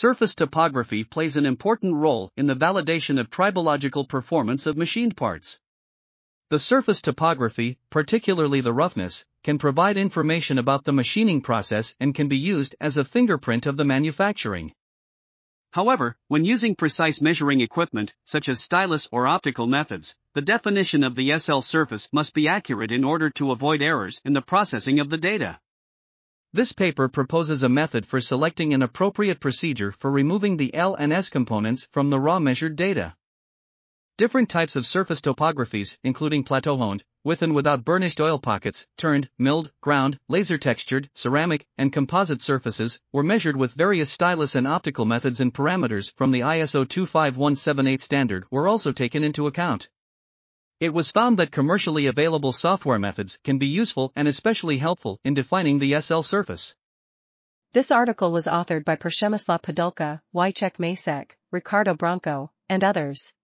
Surface topography plays an important role in the validation of tribological performance of machined parts. The surface topography, particularly the roughness, can provide information about the machining process and can be used as a fingerprint of the manufacturing. However, when using precise measuring equipment, such as stylus or optical methods, the definition of the SL surface must be accurate in order to avoid errors in the processing of the data. This paper proposes a method for selecting an appropriate procedure for removing the L and S components from the raw measured data. Different types of surface topographies, including plateau honed, with and without burnished oil pockets, turned, milled, ground, laser textured, ceramic, and composite surfaces, were measured with various stylus and optical methods and parameters from the ISO 25178 standard were also taken into account. It was found that commercially available software methods can be useful and especially helpful in defining the SL surface. This article was authored by Przemysław Podulka, Wojciech Macek, Ricardo Branco, and others.